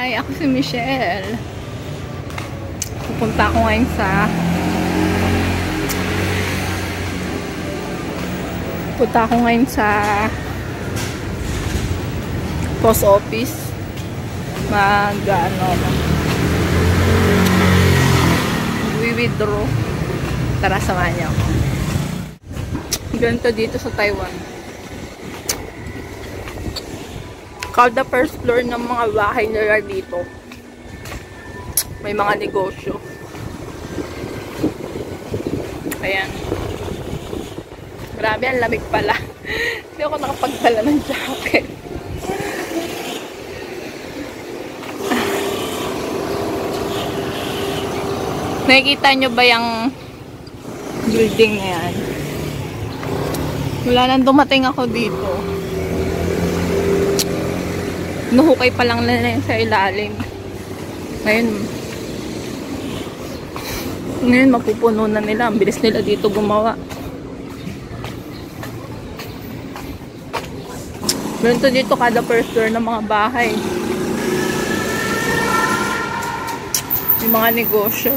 Hi! Ako si Michelle. Pupunta ako ngayon sa Pupunta ako ngayon sa post office. Mag, ano, withdraw Tara, samahan niyo ako. Ganito dito sa Taiwan. Kada first floor ng mga bahay nila dito. May mga negosyo. Ayan. Grabe, ang lamig pala. Hindi ako nakapagdala ng jacket. Nakikita nyo ba yung building na yan? Wala nang dumating ako dito. Nuhukay pa lang nila yun sa ilalim. Ngayon, ngayon mapupuno na nila. Ang bilis nila dito gumawa. Ganito dito kada first floor ng mga bahay. Yung mga negosyo.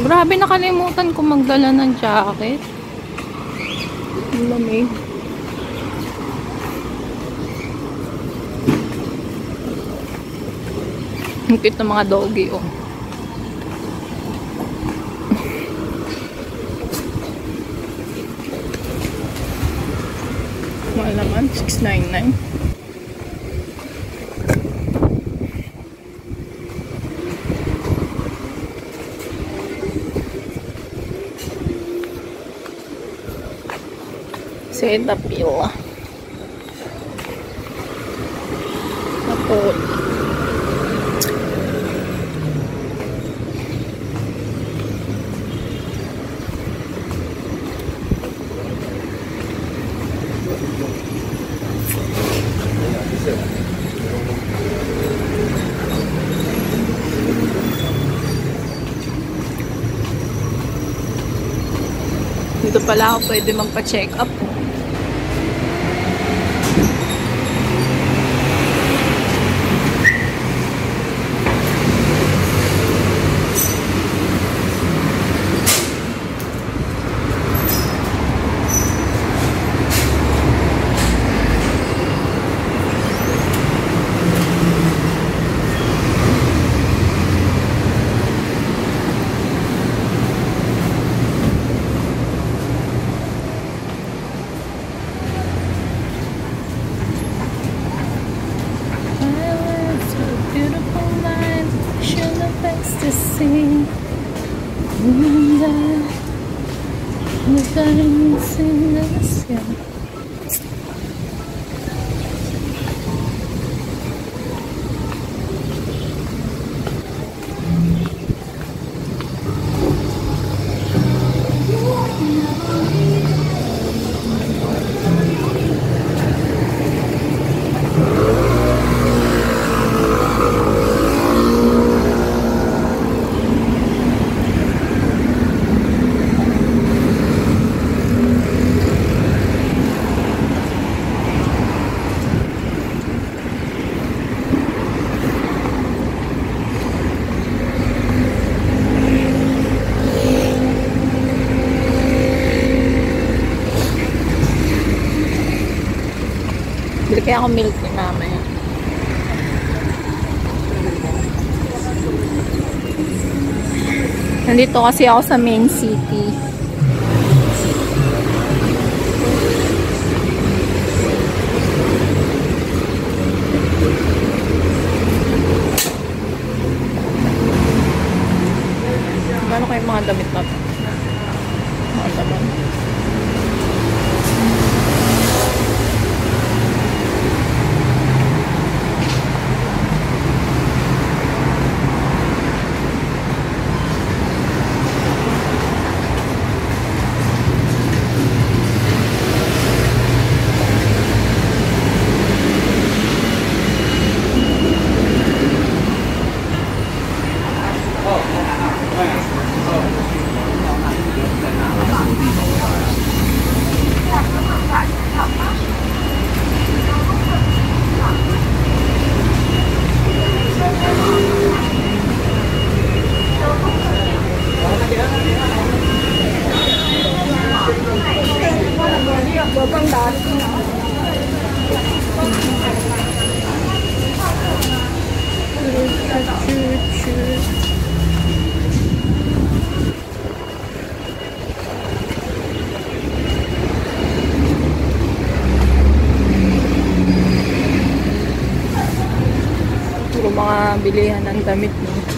Grabe, nakalimutan ko magdala ng jacket. Ang lamig. Ang cute ng mga doggy, oh. Mahal naman, 699. Cetaphil. Tapos, dito pala ako pwede magpa-check up. Ecstasy, to see. Wonder the in the sky. Ako milk ni mamaya. Nandito kasi ako sa main city. Dami. Puro mga bilihan ng damit no.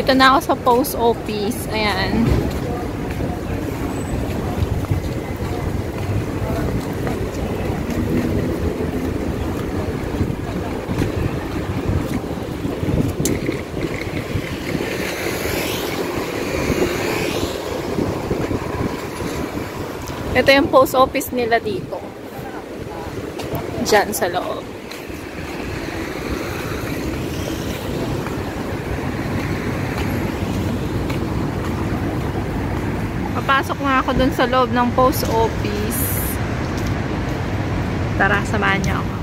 Nandito na ako sa post office. Ayan. Ito yung post office nila dito. Diyan sa loob. Papasok nga ako dun sa loob ng post office. Tara, samahan niyo ako.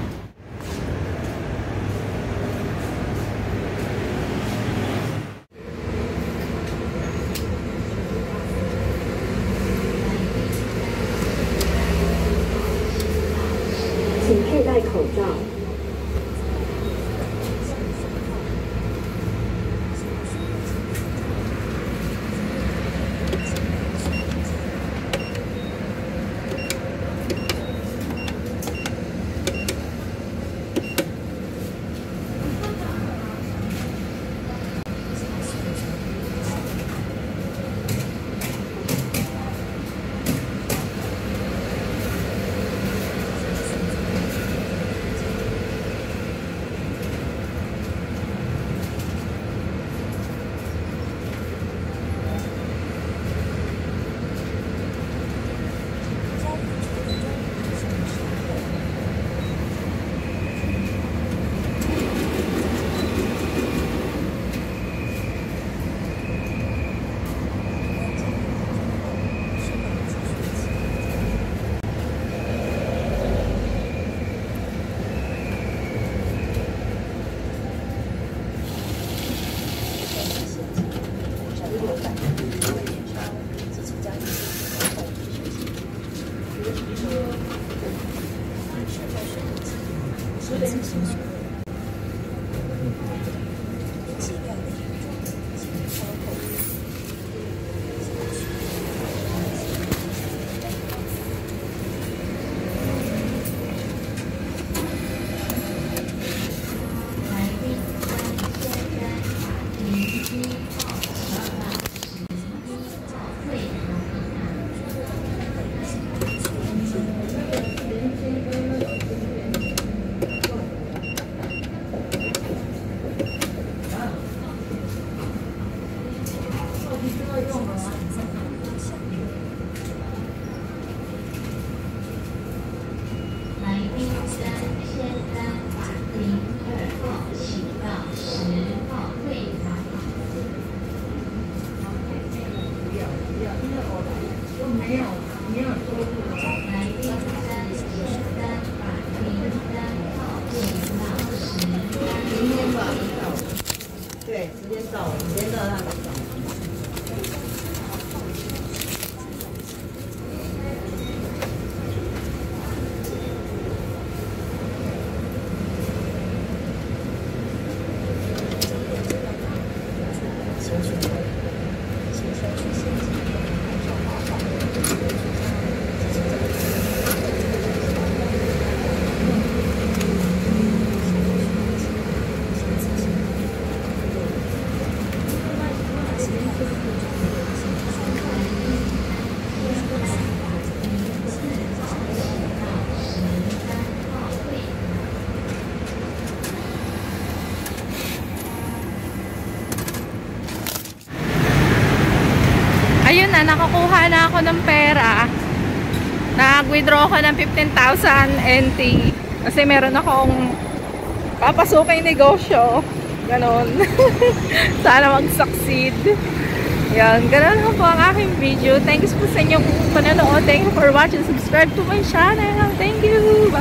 Na, nakakuha na ako ng pera. Nag-withdraw ako ng 15,000 NT. Kasi meron akong papasukin negosyo. Ganon. Sana mag-succeed. Yan, lang po ang aking video. Thanks po sa inyong panonood. Thank you for watching. Subscribe to my channel. Thank you!